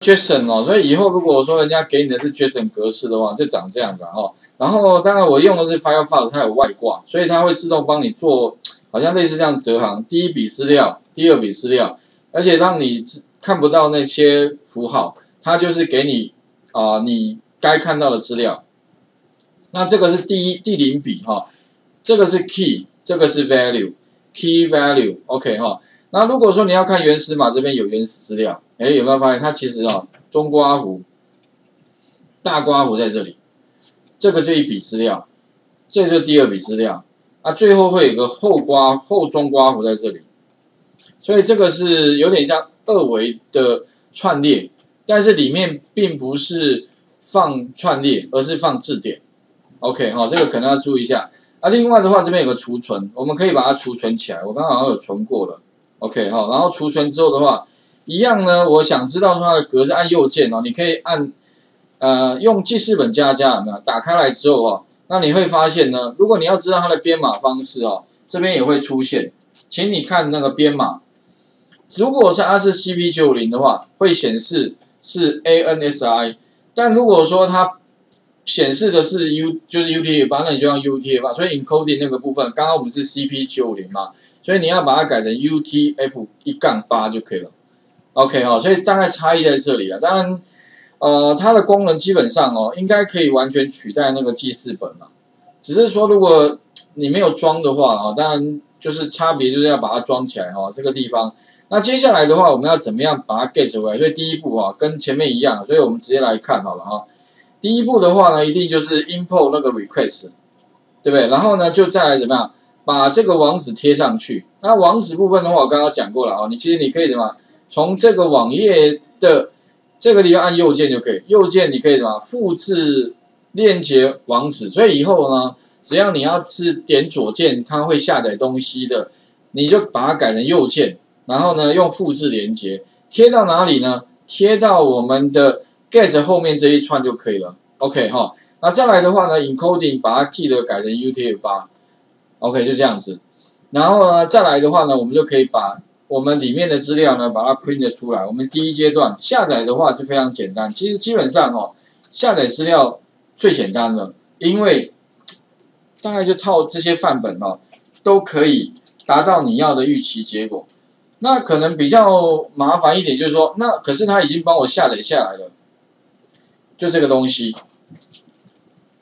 JSON 哦，所以以后如果说人家给你的是 JSON 格式的话，就长这样的哦。然后当然我用的是 Firefox，它有外挂，所以它会自动帮你做，好像类似这样折行，第一笔资料，第二笔资料，而且让你看不到那些符号，它就是给你啊你该看到的资料。那这个是第一第零笔哈，这个是 key，这个是 value，key value，OK 哈。那如果说你要看原始码，这边有原始资料，哎，有没有发现它其实啊，中刮弧、大刮弧在这里，这个就一笔资料，这就第二笔资料，啊，最后会有个后刮、后中刮弧在这里，所以这个是有点像二维的串列，但是里面并不是放串列，而是放字典，OK 哈，这个可能要注意一下。啊，另外的话，这边有个储存，我们可以把它储存起来，我刚刚好像有存过了。OK 哈，然后储存之后的话，一样呢。我想知道它的格式，按右键哦，你可以按呃用记事本加加有没有？打开来之后哦，那你会发现呢，如果你要知道它的编码方式哦，这边也会出现，请你看那个编码。如果是它是 CP 九零的话，会显示是 ANSI，但如果说它显示的是 U 就是 UTF-8，那你就用 UTF-8。所以 encoding 那个部分，刚刚我们是 CP 九零嘛。所以你要把它改成 UTF 一杠八就可以了，OK 哦，所以大概差异在这里啊。当然，呃，它的功能基本上哦，应该可以完全取代那个记事本嘛。只是说，如果你没有装的话啊，当然就是差别就是要把它装起来哈。这个地方，那接下来的话，我们要怎么样把它 get 回来？所以第一步啊，跟前面一样，所以我们直接来看好了哈。第一步的话呢，一定就是 import 那个 request，对不对？然后呢，就再来怎么样？把这个网址贴上去。那网址部分的话，我刚刚讲过了啊。你其实你可以什么？从这个网页的这个地方按右键就可以。右键你可以什么？复制链接网址。所以以后呢，只要你要是点左键，它会下载东西的，你就把它改成右键，然后呢，用复制连接贴到哪里呢？贴到我们的 get 后面这一串就可以了。OK 哈。那再来的话呢，encoding 把它记得改成 UTF-8。OK，就这样子，然后呢，再来的话呢，我们就可以把我们里面的资料呢，把它 print 出来。我们第一阶段下载的话就非常简单，其实基本上哦，下载资料最简单了，因为大概就套这些范本哦，都可以达到你要的预期结果。那可能比较麻烦一点，就是说，那可是他已经帮我下载下来了，就这个东西。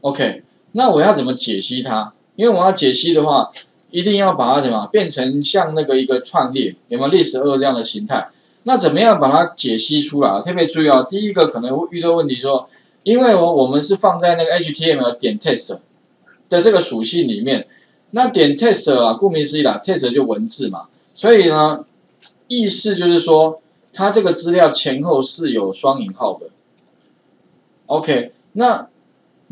OK，那我要怎么解析它？因为我要解析的话，一定要把它怎么变成像那个一个串列，有没有历史二这样的形态？那怎么样把它解析出来？特别注意啊，第一个可能会遇到问题说，因为我我们是放在那个 HTML 点 test 的这个属性里面，那点 test 啊，顾名思义啦，test 就文字嘛，所以呢，意思就是说，它这个资料前后是有双引号的。OK，那。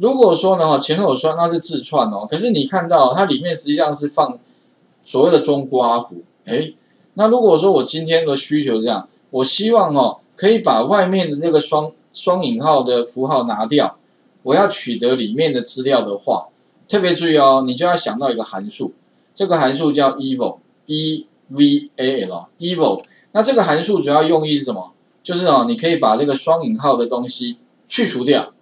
如果说呢，哈前后有双，那是自串哦。可是你看到它里面实际上是放所谓的中刮弧，哎，那如果说我今天的需求这样，我希望哦可以把外面的那个双双引号的符号拿掉，我要取得里面的资料的话，特别注意哦，你就要想到一个函数，这个函数叫 eval，e v a l，eval。那这个函数主要用意是什么？就是哦，你可以把这个双引号的东西去除掉。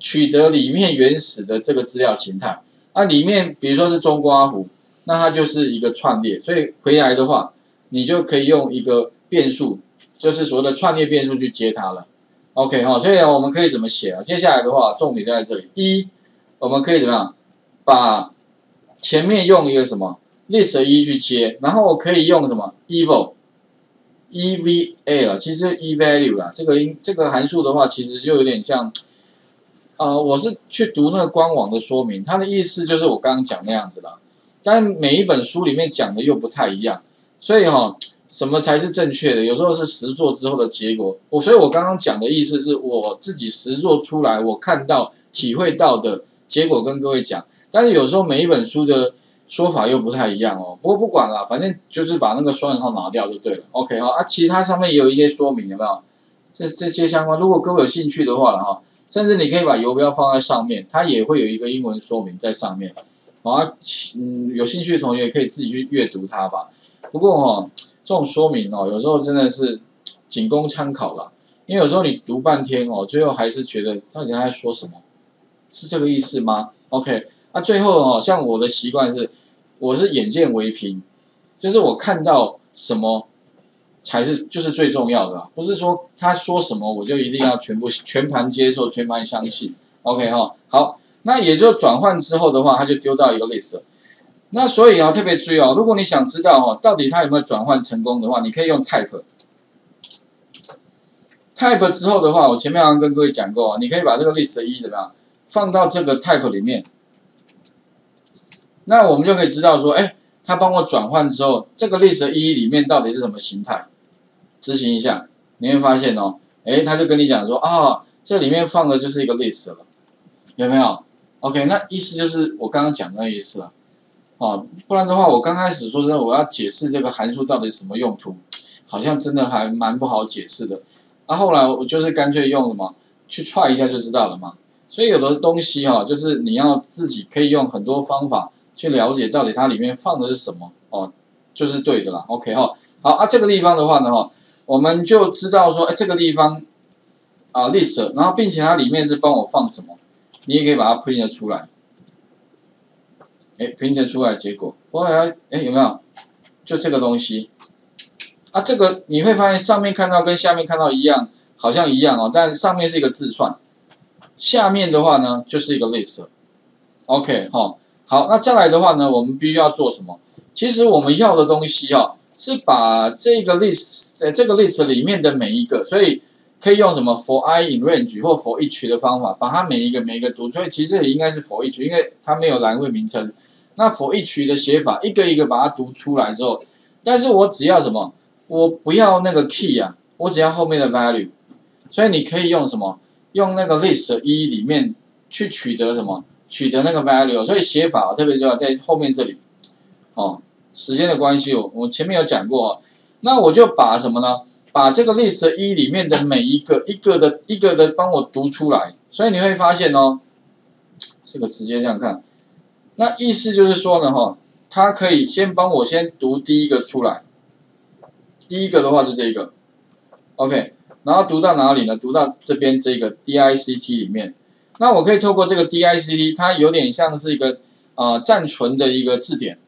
取得里面原始的这个资料形态，那里面比如说是中括弧，那它就是一个串列，所以回来的话，你就可以用一个变数，就是所谓的串列变数去接它了。OK 哈，所以我们可以怎么写啊？接下来的话，重点就在这里。一，我们可以怎么样？把前面用一个什么 list 一去接，然后我可以用什么 eval v a 其实 e value 啊，这个因这个函数的话，其实就有点像。呃，我是去读那个官网的说明，它的意思就是我刚刚讲那样子啦。但每一本书里面讲的又不太一样，所以哈，什么才是正确的？有时候是实做之后的结果。我所以，我刚刚讲的意思是我自己实做出来，我看到、体会到的结果跟各位讲。但是有时候每一本书的说法又不太一样哦。不过不管了，反正就是把那个双引号拿掉就对了。OK 哈啊，其他上面也有一些说明，有没有？这这些相关，如果各位有兴趣的话了哈。甚至你可以把游标放在上面，它也会有一个英文说明在上面。啊，嗯，有兴趣的同学可以自己去阅读它吧。不过哈，这种说明哦，有时候真的是仅供参考了。因为有时候你读半天哦，最后还是觉得到底他在说什么，是这个意思吗？OK，那最后哦，像我的习惯是，我是眼见为凭，就是我看到什么才是就是最重要的，不是说他说什么我就一定要全部全盘接受、全盘相信。OK 哈，好，那也就转换之后的话，他就丢到一个 list。那所以啊，特别注意哦，如果你想知道哦，到底他有没有转换成功的话，你可以用 type。type 之后的话，我前面好像跟各位讲过啊，你可以把这个 list 一怎么样放到这个 type 里面，那我们就可以知道说，哎，它帮我转换之后，这个 list 一里面到底是什么形态？执行一下，你会发现哦，哎，他就跟你讲说啊，这里面放的就是一个 list 了，有没有？OK，那意思就是我刚刚讲的那意思了。哦，不然的话，我刚开始说真的，我要解释这个函数到底什么用途，好像真的还蛮不好解释的。那后来我就是干脆用什么去踹一下就知道了嘛。所以有的东西哈，就是你要自己可以用很多方法去了解到底它里面放的是什么哦，就是对的啦。OK 哈，好啊，这个地方的话呢哈，我们就知道说，哎，这个地方啊 list，然后并且它里面是帮我放什么，你也可以把它 print 出来。哎，print 出来结果，后来哎有没有？就这个东西，啊，这个你会发现上面看到跟下面看到一样，好像一样哦，但上面是一个字串，下面的话呢就是一个 list。OK 哈，好，那再来的话呢，我们必须要做什么？其实我们要的东西哦，是把这个 list 在这个 list 里面的每一个，所以可以用什么 for i in range 或 for each 的方法，把它每一个每一个读出来。其实这里应该是 for each，因为它没有栏位名称。那 for each 的写法，一个一个把它读出来之后，但是我只要什么？我不要那个 key 啊，我只要后面的 value。所以你可以用什么？用那个 list 一里面去取得什么？取得那个 value。所以写法特别重要，在后面这里。哦，时间的关系，我我前面有讲过。那我就把什么呢？把这个 list 一里面的每一个一个的一个的帮我读出来。所以你会发现哦，这个直接这样看。那意思就是说呢，哈，它可以先帮我先读第一个出来，第一个的话是这个，OK，然后读到哪里呢？读到这边这个 DICT 里面，那我可以透过这个 DICT，它有点像是一个呃暂存的一个字典，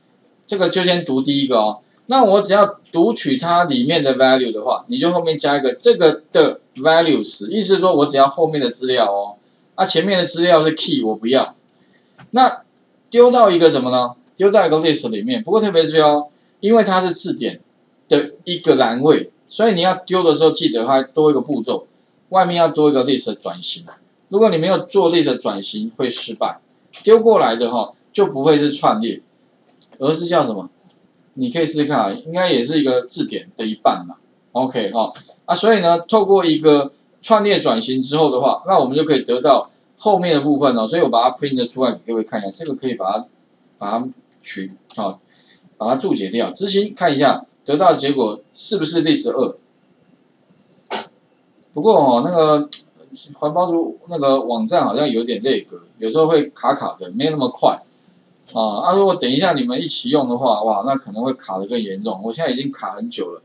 这个就先读第一个哦。那我只要读取它里面的 value 的话，你就后面加一个这个的 values，意思说我只要后面的资料哦，那前面的资料是 key，我不要，那。丢到一个什么呢？丢到一个 list 里面。不过特别注意哦，因为它是字典的一个栏位，所以你要丢的时候记得它多一个步骤，外面要多一个 list 转型。如果你没有做 list 转型，会失败。丢过来的哈就不会是串列，而是叫什么？你可以试试看啊，应该也是一个字典的一半嘛。OK 哈啊，所以呢，透过一个串列转型之后的话，那我们就可以得到。后面的部分哦，所以我把它 print 出来给各位看一下，这个可以把它把它取啊，把它注解掉，执行看一下得到的结果是不是第十二？不过哦，那个环保组那个网站好像有点累格，有时候会卡卡的，没有那么快啊。啊，如果等一下你们一起用的话，哇，那可能会卡的更严重。我现在已经卡很久了，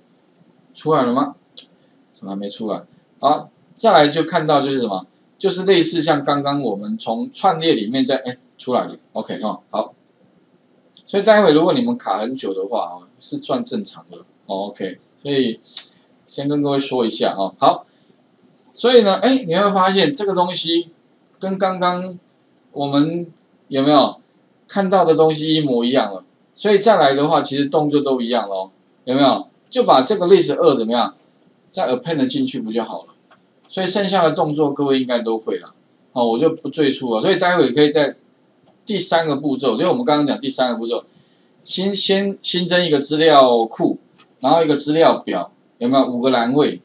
出来了吗？怎么还没出来？好，再来就看到就是什么？就是类似像刚刚我们从串列里面再哎出来的，OK 哦好，所以待会如果你们卡很久的话啊，是算正常的哦，OK，所以先跟各位说一下啊，好，所以呢，哎你会发现这个东西跟刚刚我们有没有看到的东西一模一样了，所以再来的话，其实动作都一样喽，有没有？就把这个 list 二怎么样，再 append 进去不就好了？所以剩下的动作各位应该都会了，哦，我就不赘述了。所以待会可以在第三个步骤，就是我们刚刚讲第三个步骤，新先新增一个资料库，然后一个资料表，有没有五个栏位？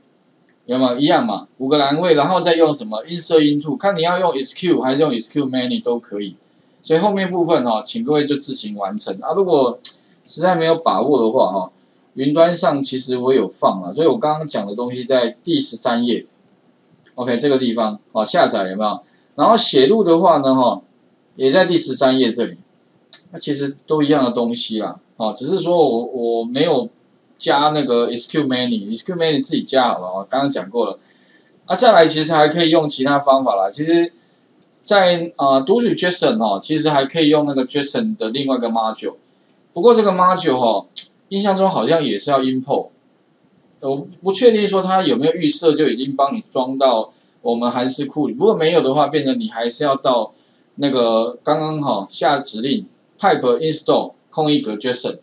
有没有一样嘛？五个栏位，然后再用什么 insert into，看你要用 SQ 还是用 SQ many 都可以。所以后面部分哦，请各位就自行完成啊。如果实在没有把握的话哈，云端上其实我有放了，所以我刚刚讲的东西在第十三页。OK，这个地方哦，下载有没有？然后写入的话呢，哈，也在第十三页这里。那其实都一样的东西啦，哦，只是说我我没有加那个 SQ many，SQ many 自己加好了，刚刚讲过了。啊，再来其实还可以用其他方法啦。其实，在啊读取 JSON 哦，其实还可以用那个 JSON 的另外一个 module。不过这个 module 哈，印象中好像也是要 import。我不确定说它有没有预设就已经帮你装到我们函式库里。如果没有的话，变成你还是要到那个刚刚好下指令 pipe install 空一格 JSON，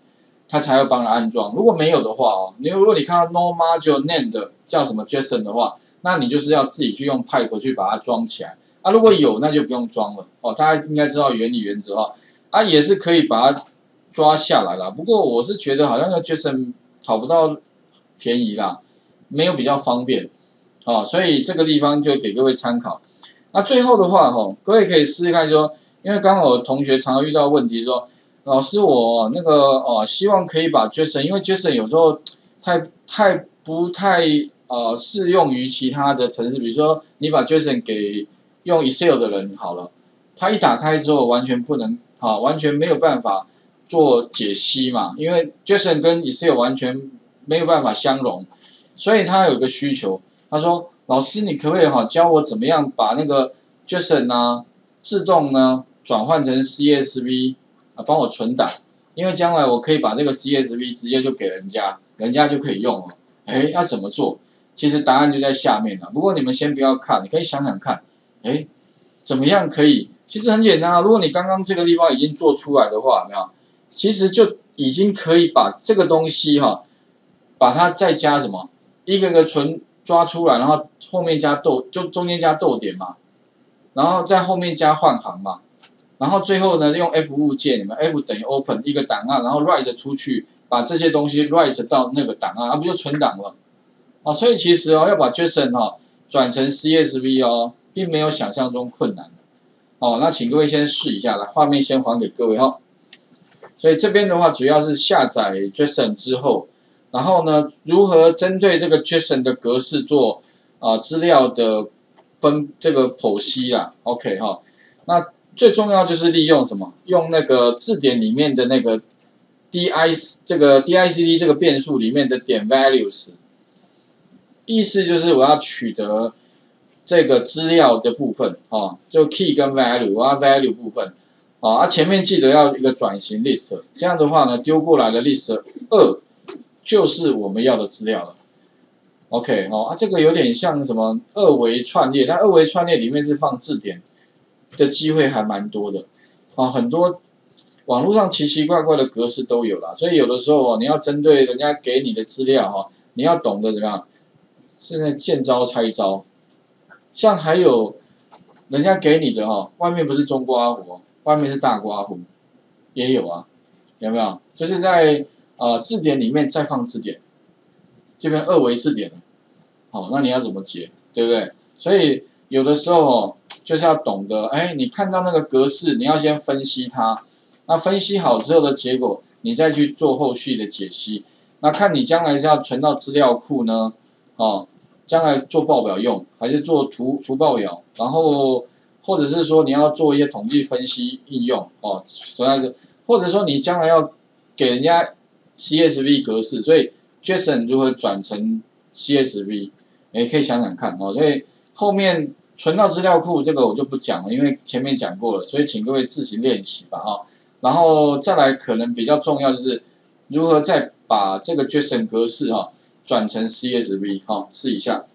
它才会帮你安装。如果没有的话哦，你如果你看到 no module name 的叫什么 Jason 的话，那你就是要自己去用 pipe 去把它装起来。啊，如果有那就不用装了哦。大家应该知道原理原则哈。啊，也是可以把它抓下来了。不过我是觉得好像那 JSON 讨不到。便宜啦，没有比较方便，哦，所以这个地方就给各位参考。那最后的话，哈，各位可以试试看，说，因为刚好同学常遇到问题，说，老师我那个哦，希望可以把 JSON，因为 JSON 有时候太太不太呃适用于其他的城市，比如说你把 JSON 给用 Excel 的人好了，他一打开之后完全不能，啊，完全没有办法做解析嘛，因为 JSON 跟 Excel 完全。没有办法相容，所以他有个需求，他说：“老师，你可不可以哈教我怎么样把那个 JSON 呢自动呢转换成 CSV 啊，帮我存档，因为将来我可以把这个 CSV 直接就给人家，人家就可以用了。哎，要怎么做？其实答案就在下面了。不过你们先不要看，你可以想想看，哎，怎么样可以？其实很简单啊。如果你刚刚这个地方已经做出来的话，没有，其实就已经可以把这个东西哈。”把它再加什么，一个个存抓出来，然后后面加逗，就中间加逗点嘛，然后在后面加换行嘛，然后最后呢用 F 物件，你们 F 等于 Open 一个档案，然后 Write 出去，把这些东西 Write 到那个档案，啊不就存档了？啊，所以其实哦要把 JSON 哈转成 CSV 哦，并没有想象中困难。哦，那请各位先试一下，来画面先还给各位哈。所以这边的话主要是下载 JSON 之后。然后呢，如何针对这个 JSON 的格式做啊资料的分这个剖析啊？OK 哈，那最重要就是利用什么？用那个字典里面的那个 DIC 这个 DICD 这个变数里面的点 values，意思就是我要取得这个资料的部分啊，就 key 跟 value 我要 value 部分啊，啊前面记得要一个转型 list，这样的话呢，丢过来的 list 二。就是我们要的资料了，OK 哦啊，这个有点像什么二维串列，但二维串列里面是放字典的机会还蛮多的，啊，很多网络上奇奇怪怪的格式都有啦，所以有的时候哦，你要针对人家给你的资料哈，你要懂得怎么样，现在见招拆招，像还有人家给你的哈，外面不是中刮胡，外面是大刮胡，也有啊，有没有？就是在。啊，字典里面再放字典，这边二维字典好，那你要怎么解，对不对？所以有的时候，就是要懂得，哎，你看到那个格式，你要先分析它，那分析好之后的结果，你再去做后续的解析。那看你将来是要存到资料库呢，哦，将来做报表用，还是做图图报表，然后或者是说你要做一些统计分析应用，哦，实在是，或者说你将来要给人家。CSV 格式，所以 JSON 如何转成 CSV，也可以想想看哦。所以后面存到资料库这个我就不讲了，因为前面讲过了，所以请各位自行练习吧啊。然后再来可能比较重要就是如何再把这个 JSON 格式哈转成 CSV 哈，试一下。